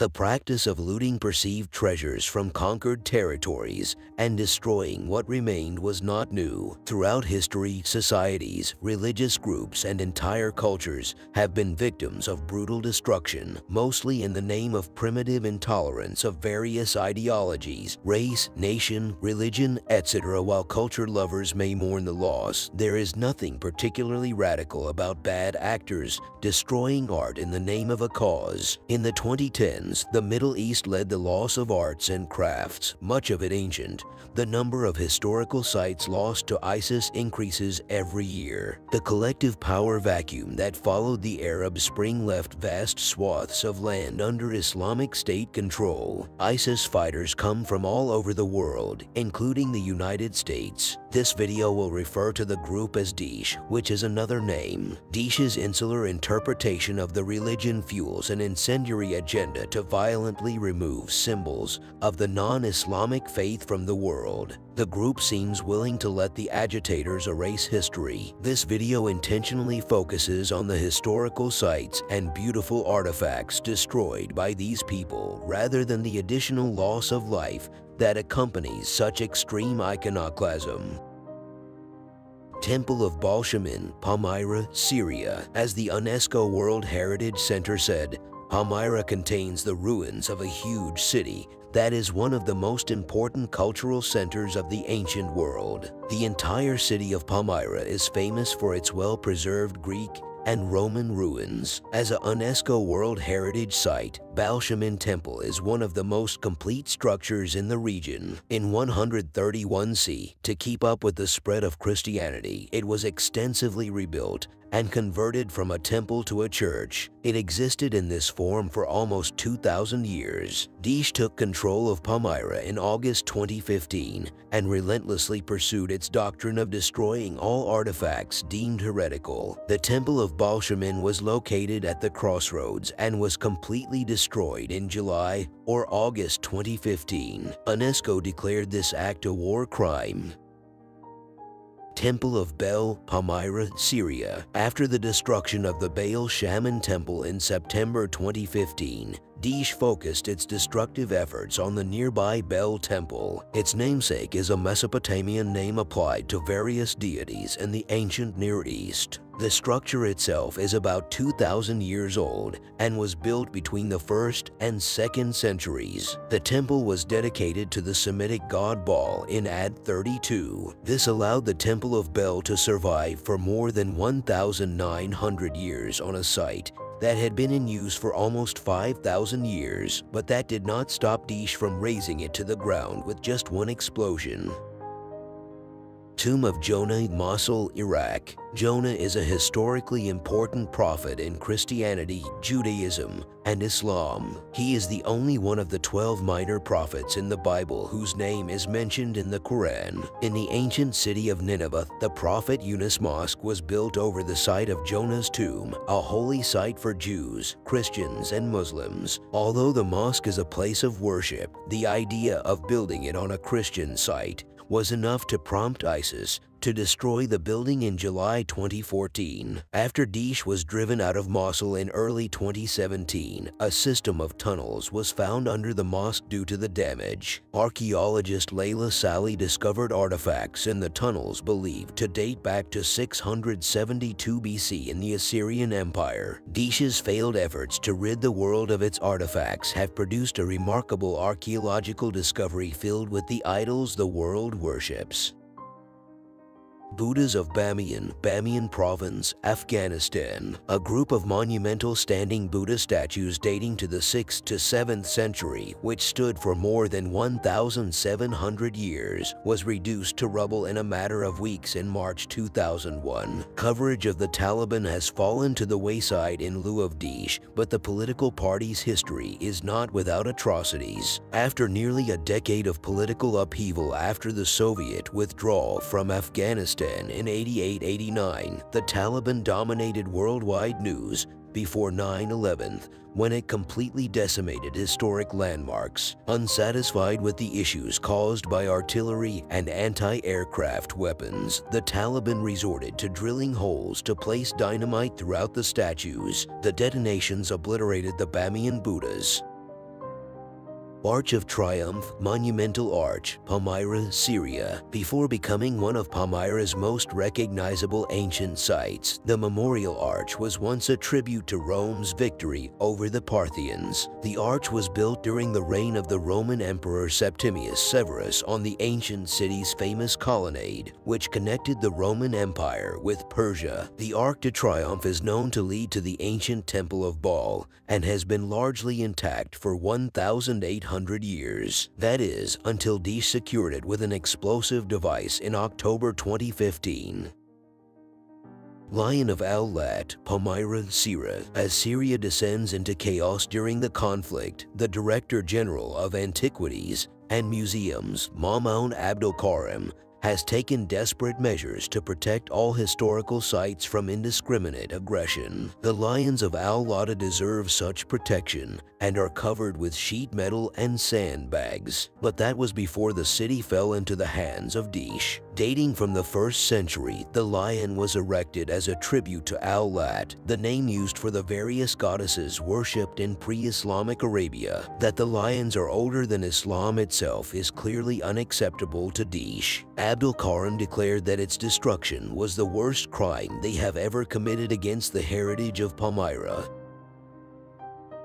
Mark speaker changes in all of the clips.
Speaker 1: the practice of looting perceived treasures from conquered territories and destroying what remained was not new. Throughout history, societies, religious groups, and entire cultures have been victims of brutal destruction, mostly in the name of primitive intolerance of various ideologies, race, nation, religion, etc. While culture lovers may mourn the loss, there is nothing particularly radical about bad actors destroying art in the name of a cause. In the 2010s, the Middle East led the loss of arts and crafts, much of it ancient. The number of historical sites lost to ISIS increases every year. The collective power vacuum that followed the Arab Spring left vast swaths of land under Islamic State control. ISIS fighters come from all over the world, including the United States. This video will refer to the group as Daesh, which is another name. Daesh's insular interpretation of the religion fuels an incendiary agenda to violently remove symbols of the non-Islamic faith from the world. The group seems willing to let the agitators erase history. This video intentionally focuses on the historical sites and beautiful artifacts destroyed by these people rather than the additional loss of life that accompanies such extreme iconoclasm. Temple of Baal-Shamin, Palmyra, Syria. As the UNESCO World Heritage Center said, Palmyra contains the ruins of a huge city that is one of the most important cultural centers of the ancient world. The entire city of Palmyra is famous for its well-preserved Greek and Roman ruins. As a UNESCO World Heritage Site, Baal-Shamin Temple is one of the most complete structures in the region. In 131 C, to keep up with the spread of Christianity, it was extensively rebuilt and converted from a temple to a church. It existed in this form for almost 2,000 years. Daesh took control of Palmyra in August 2015 and relentlessly pursued its doctrine of destroying all artifacts deemed heretical. The Temple of Baal-Shamin was located at the crossroads and was completely destroyed in July or August 2015. UNESCO declared this act a war crime Temple of Bel, Palmyra, Syria. After the destruction of the Baal Shamin Temple in September 2015, Daesh focused its destructive efforts on the nearby Bel Temple. Its namesake is a Mesopotamian name applied to various deities in the ancient Near East. The structure itself is about 2,000 years old and was built between the 1st and 2nd centuries. The temple was dedicated to the Semitic god Baal in Ad 32. This allowed the Temple of Bel to survive for more than 1,900 years on a site that had been in use for almost 5,000 years, but that did not stop Daesh from razing it to the ground with just one explosion. Tomb of Jonah, Mosul, Iraq. Jonah is a historically important prophet in Christianity, Judaism, and Islam. He is the only one of the 12 minor prophets in the Bible whose name is mentioned in the Quran. In the ancient city of Nineveh, the prophet Yunus Mosque was built over the site of Jonah's tomb, a holy site for Jews, Christians, and Muslims. Although the mosque is a place of worship, the idea of building it on a Christian site was enough to prompt ISIS to destroy the building in July 2014. After Daesh was driven out of Mosul in early 2017, a system of tunnels was found under the mosque due to the damage. Archaeologist Layla Salih discovered artifacts in the tunnels believed to date back to 672 BC in the Assyrian Empire. Daesh's failed efforts to rid the world of its artifacts have produced a remarkable archaeological discovery filled with the idols the world worships. Buddhas of Bamiyan, Bamiyan Province, Afghanistan. A group of monumental standing Buddha statues dating to the 6th to 7th century, which stood for more than 1,700 years, was reduced to rubble in a matter of weeks in March 2001. Coverage of the Taliban has fallen to the wayside in lieu of Daesh, but the political party's history is not without atrocities. After nearly a decade of political upheaval after the Soviet withdrawal from Afghanistan, Afghanistan in 88-89, the Taliban dominated worldwide news before 9-11 when it completely decimated historic landmarks. Unsatisfied with the issues caused by artillery and anti-aircraft weapons, the Taliban resorted to drilling holes to place dynamite throughout the statues. The detonations obliterated the Bamiyan Buddhas, Arch of Triumph Monumental Arch, Palmyra, Syria. Before becoming one of Palmyra's most recognizable ancient sites, the Memorial Arch was once a tribute to Rome's victory over the Parthians. The arch was built during the reign of the Roman Emperor Septimius Severus on the ancient city's famous colonnade, which connected the Roman Empire with Persia. The Arc de Triomphe is known to lead to the ancient Temple of Baal and has been largely intact for 1,800 100 years. That is, until Daesh secured it with an explosive device in October 2015. Lion of Al-Lat, Palmyra, Syria. As Syria descends into chaos during the conflict, the Director General of Antiquities and Museums, Mamoun Abdul Karim, has taken desperate measures to protect all historical sites from indiscriminate aggression. The Lions of Al-Lata deserve such protection and are covered with sheet metal and sandbags. But that was before the city fell into the hands of Daesh. Dating from the 1st century, the lion was erected as a tribute to Al-Lat, the name used for the various goddesses worshipped in pre-Islamic Arabia. That the lions are older than Islam itself is clearly unacceptable to Daesh. Abdul Karim declared that its destruction was the worst crime they have ever committed against the heritage of Palmyra.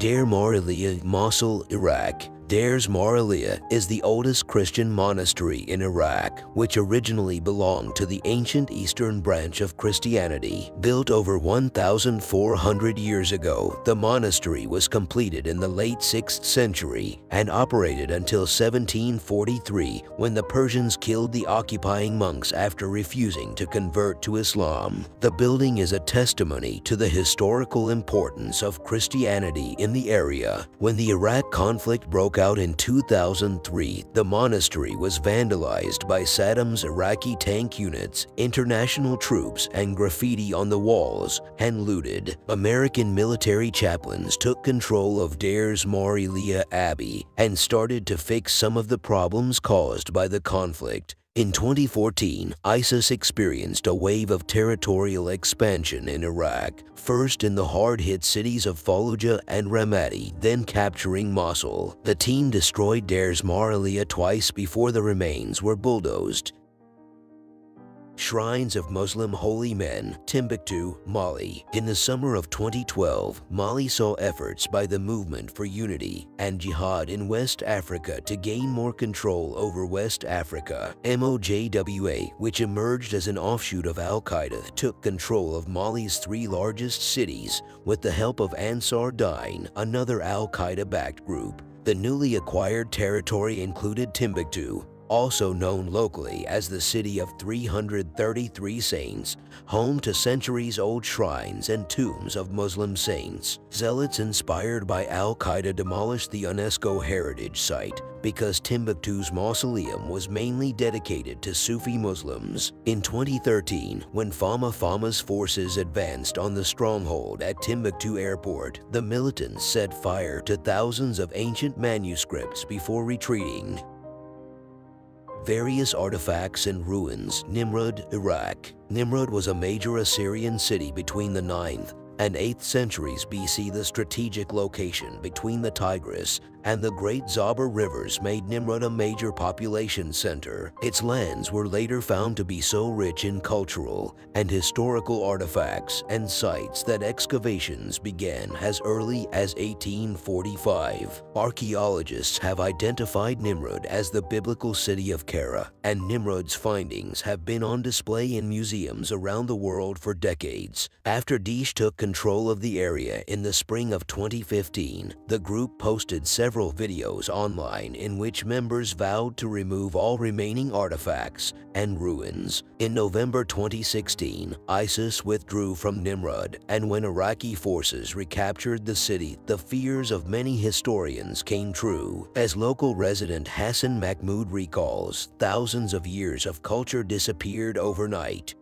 Speaker 1: Deir Mar-Elia, uh, Mosul, Iraq Ders Mar-Elia is the oldest Christian monastery in Iraq, which originally belonged to the ancient eastern branch of Christianity. Built over 1,400 years ago, the monastery was completed in the late 6th century and operated until 1743 when the Persians killed the occupying monks after refusing to convert to Islam. The building is a testimony to the historical importance of Christianity in the area. When the Iraq conflict broke out in 2003, the monastery was vandalized by Saddam's Iraqi tank units, international troops, and graffiti on the walls and looted. American military chaplains took control of Dare's Mar-Elia Abbey and started to fix some of the problems caused by the conflict. In 2014, ISIS experienced a wave of territorial expansion in Iraq, first in the hard-hit cities of Fallujah and Ramadi, then capturing Mosul. The team destroyed Ders Mar-Elia twice before the remains were bulldozed. Shrines of Muslim Holy Men, Timbuktu, Mali. In the summer of 2012, Mali saw efforts by the Movement for Unity and Jihad in West Africa to gain more control over West Africa. MOJWA, which emerged as an offshoot of Al-Qaeda, took control of Mali's three largest cities with the help of Ansar Dine, another Al-Qaeda-backed group. The newly acquired territory included Timbuktu, also known locally as the City of 333 Saints, home to centuries-old shrines and tombs of Muslim saints. Zealots inspired by Al-Qaeda demolished the UNESCO heritage site because Timbuktu's mausoleum was mainly dedicated to Sufi Muslims. In 2013, when Fama Fama's forces advanced on the stronghold at Timbuktu Airport, the militants set fire to thousands of ancient manuscripts before retreating. Various artifacts and ruins, Nimrud, Iraq. Nimrud was a major Assyrian city between the 9th and 8th centuries BC the strategic location between the Tigris and the Great Zabar rivers made Nimrud a major population center. Its lands were later found to be so rich in cultural and historical artifacts and sites that excavations began as early as 1845. Archaeologists have identified Nimrud as the biblical city of Kara, and Nimrud's findings have been on display in museums around the world for decades. After Daesh took control of the area in the spring of 2015, the group posted several several videos online in which members vowed to remove all remaining artifacts and ruins. In November 2016, ISIS withdrew from Nimrud, and when Iraqi forces recaptured the city, the fears of many historians came true. As local resident Hassan Mahmoud recalls, thousands of years of culture disappeared overnight.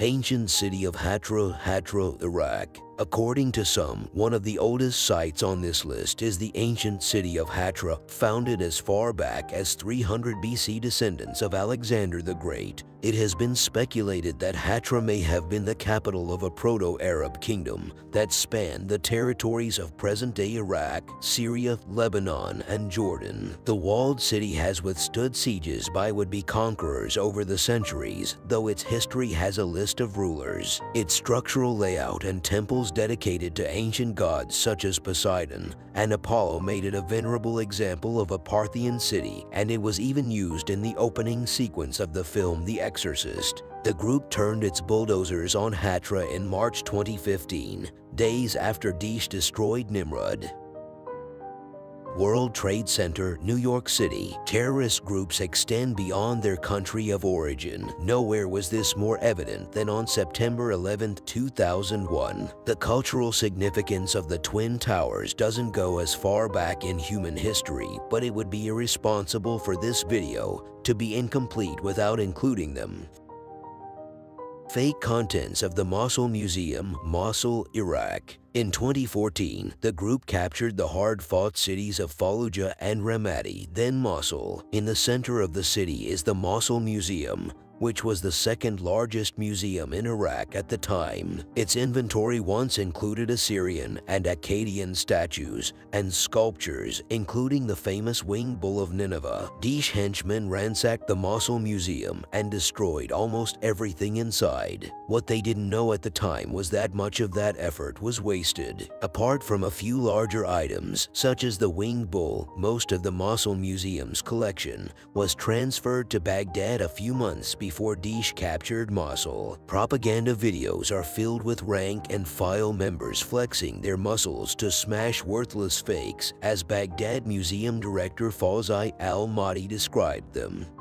Speaker 1: Ancient city of Hatra, Hatra, Iraq According to some, one of the oldest sites on this list is the ancient city of Hatra, founded as far back as 300 BC descendants of Alexander the Great. It has been speculated that Hatra may have been the capital of a proto-Arab kingdom that spanned the territories of present-day Iraq, Syria, Lebanon, and Jordan. The walled city has withstood sieges by would-be conquerors over the centuries, though its history has a list of rulers. Its structural layout and temples dedicated to ancient gods such as Poseidon and Apollo made it a venerable example of a Parthian city, and it was even used in the opening sequence of the film The Exorcist. The group turned its bulldozers on Hatra in March 2015, days after Daesh destroyed Nimrud. World Trade Center, New York City. Terrorist groups extend beyond their country of origin. Nowhere was this more evident than on September 11, 2001. The cultural significance of the Twin Towers doesn't go as far back in human history, but it would be irresponsible for this video to be incomplete without including them. Fake contents of the Mosul Museum, Mosul, Iraq. In 2014, the group captured the hard-fought cities of Fallujah and Ramadi, then Mosul. In the center of the city is the Mosul Museum, which was the second largest museum in Iraq at the time. Its inventory once included Assyrian and Akkadian statues and sculptures, including the famous winged bull of Nineveh. Daesh henchmen ransacked the Mosul Museum and destroyed almost everything inside. What they didn't know at the time was that much of that effort was wasted. Apart from a few larger items, such as the winged bull, most of the Mosul Museum's collection was transferred to Baghdad a few months before before Daesh captured Mosul. Propaganda videos are filled with rank and file members flexing their muscles to smash worthless fakes, as Baghdad Museum Director Fawzi Al-Mahdi described them.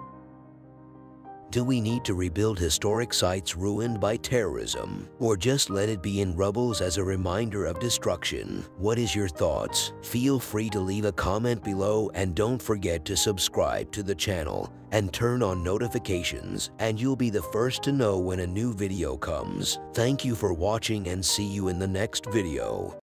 Speaker 1: Do we need to rebuild historic sites ruined by terrorism? Or just let it be in rubbles as a reminder of destruction? What is your thoughts? Feel free to leave a comment below and don't forget to subscribe to the channel and turn on notifications and you'll be the first to know when a new video comes. Thank you for watching and see you in the next video.